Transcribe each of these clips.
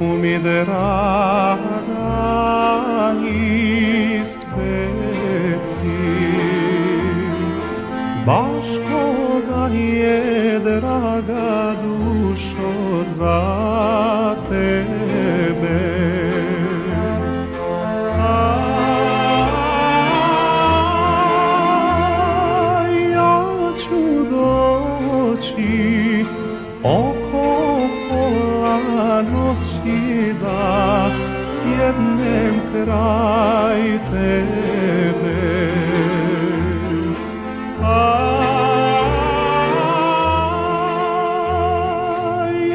mi draga ispeci Baš koga je draga dušo za tebe noći da sjednem kraj tebe. A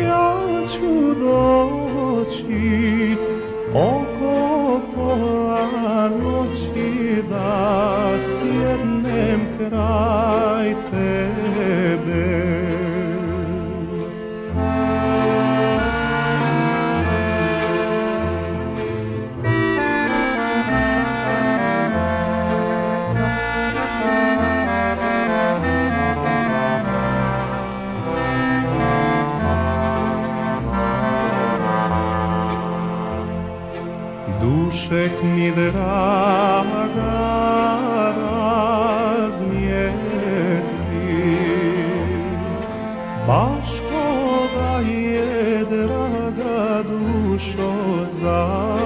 ja ću doći oko pola noći da sjednem kraj tebe. Draga razmjesti. Baš koga je draga dušo za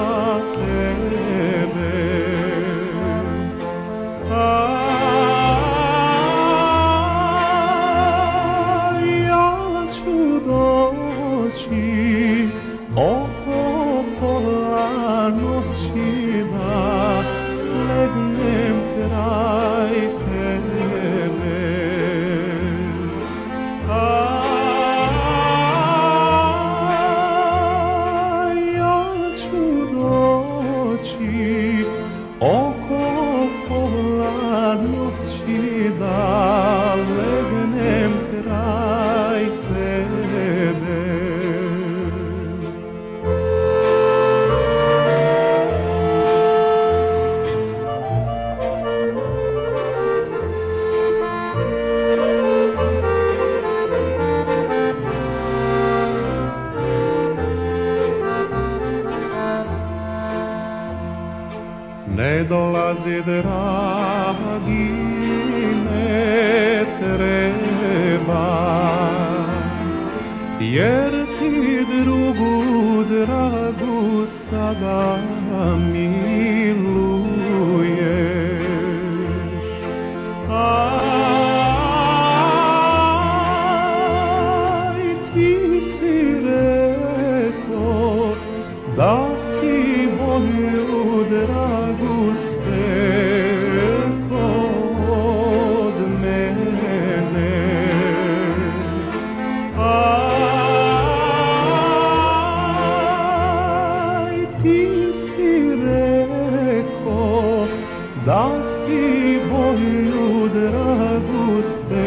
ne dolazi dragi ne treba jer ti drugu dragu sada mi da si voglio draguste.